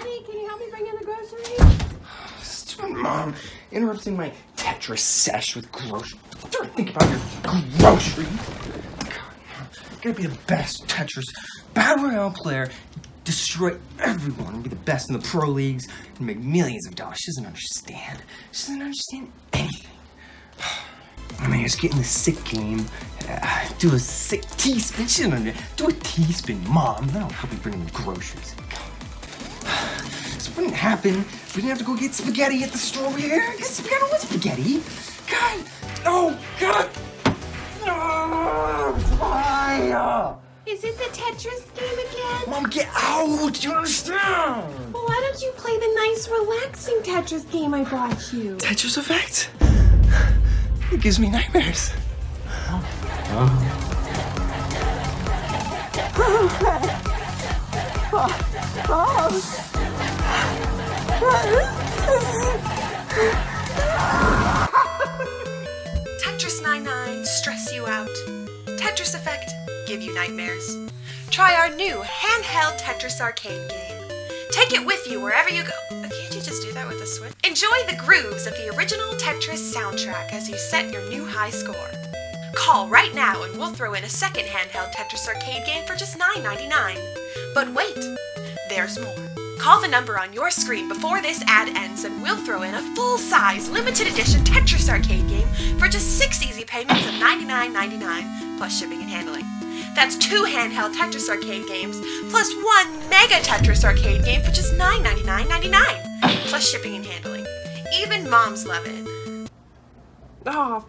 Daddy, can you help me bring in the groceries? Stupid mom interrupting my Tetris sesh with groceries. Don't think about your groceries. God, gotta be the best Tetris Battle Royale player. Destroy everyone and be the best in the pro leagues and make millions of dollars. She doesn't understand. She doesn't understand anything. And then just get in the sick game, uh, do a sick T-spin. She doesn't under- do a T-spin, mom. That'll help me bring in groceries. This wouldn't happen. We didn't have to go get spaghetti at the store. We didn't get spaghetti with spaghetti. God, oh God. Ah, no, why? Is it the Tetris game again? Mom, get out! Do you understand? Well, why don't you play the nice, relaxing Tetris game I brought you? Tetris effect. It gives me nightmares. Oh. Oh. Tetris 99 stress you out. Tetris Effect give you nightmares. Try our new handheld Tetris arcade game. Take it with you wherever you go. Oh, Can't you just do that with a Switch? Enjoy the grooves of the original Tetris soundtrack as you set your new high score. Call right now and we'll throw in a second handheld Tetris arcade game for just $9.99. But wait, there's more. Call the number on your screen before this ad ends and we'll throw in a full-size limited edition Tetris arcade game for just six easy payments of $99.99 plus shipping and handling. That's two handheld Tetris arcade games plus one mega Tetris arcade game for just $9.99.99 plus shipping and handling. Even moms love it. Oh,